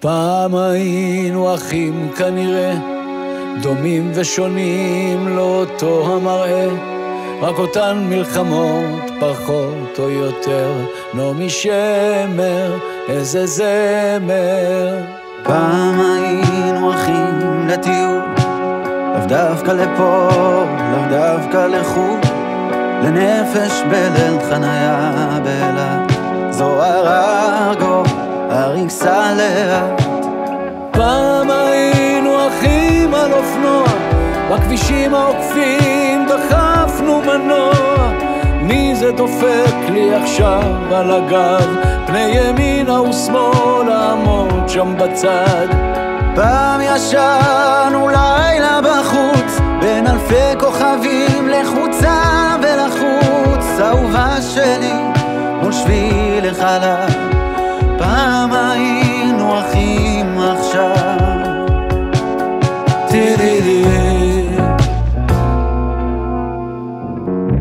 פעם היינו אחים כנראה, דומים ושונים לאותו המראה, רק אותן מלחמות פחות או יותר, נעמי שמר, איזה זמר. פעם היינו אחים לטיול, לאו דווקא לפה, לאו דווקא לחו"ל, לנפש בליל חניה באילת, זוהר ארגו, אריק סלע. פעם היינו אחים על אופנוע, בכבישים העוקפים דחפנו מנוע. מי זה דופק לי עכשיו על הגב? פני ימינה ושמאלה עמוד שם בצד. פעם ישנו לילה בחוץ, בין אלפי כוכבים לחוצה ולחוץ, אהובה שלי מול שביל החלל. טירירי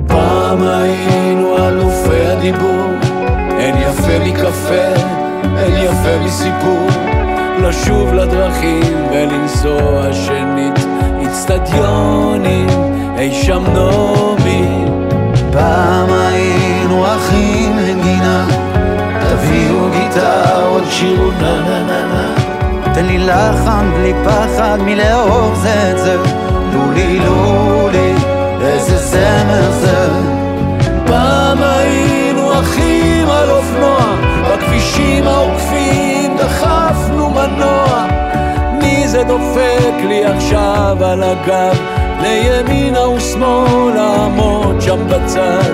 פעם היינו אלופי הדיבור, אין יפה מקפה, אין יפה מסיפור, לשוב לדרכים ולנסוע שנית, אצטדיונים, אי שם נעמי. פעם היינו אחים לנגינה, תביאו גיטרות, שירו נה נה נה. תן לי לחן בלי פחד מלאהוב זה את זה, לולי לולי, איזה זמר זה. פעם היינו אחים על אופנוע, בכבישים העוקפים דחפנו מנוע. מי זה דופק לי עכשיו על הגב? לימינה ושמאלה עמוד שם בצד.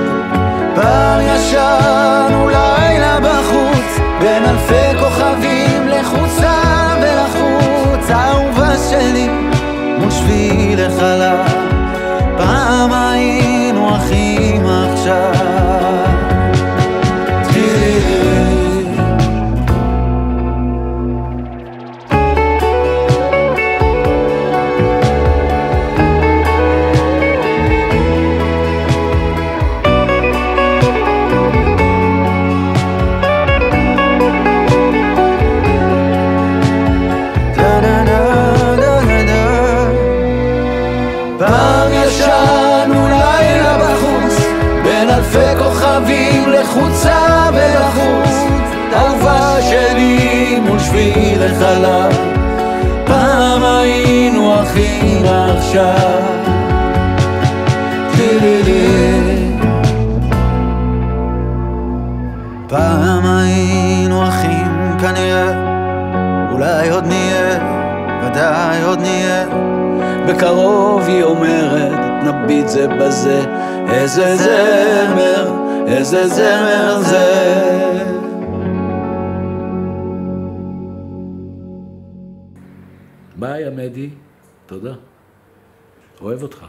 פעם ישנו לילה בחוץ, בין אלפי כוכבים לחוצה מול שביל החלל. החלל. פעם היינו אחים עכשיו. פעם היינו אחים כנראה, אולי עוד נהיה, ודאי עוד נהיה. בקרוב היא אומרת, נביט זה בזה, איזה זמר, איזה זמר זה. ביי עמדי, תודה. אוהב אותך.